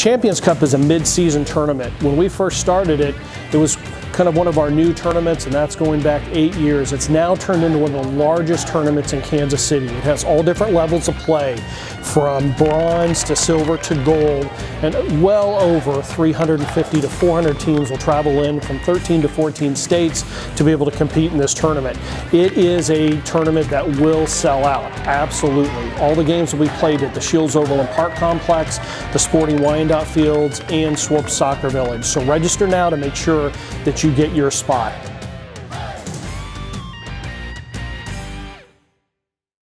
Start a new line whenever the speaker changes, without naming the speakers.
Champions Cup is a mid-season tournament. When we first started it, it was kind of one of our new tournaments, and that's going back eight years. It's now turned into one of the largest tournaments in Kansas City. It has all different levels of play, from bronze to silver to gold, and well over 350 to 400 teams will travel in from 13 to 14 states to be able to compete in this tournament. It is a tournament that will sell out, absolutely. All the games will be played at the Shields Overland Park Complex, the Sporting Wyandotte Fields, and Swope Soccer Village. So register now to make sure that you get your spot.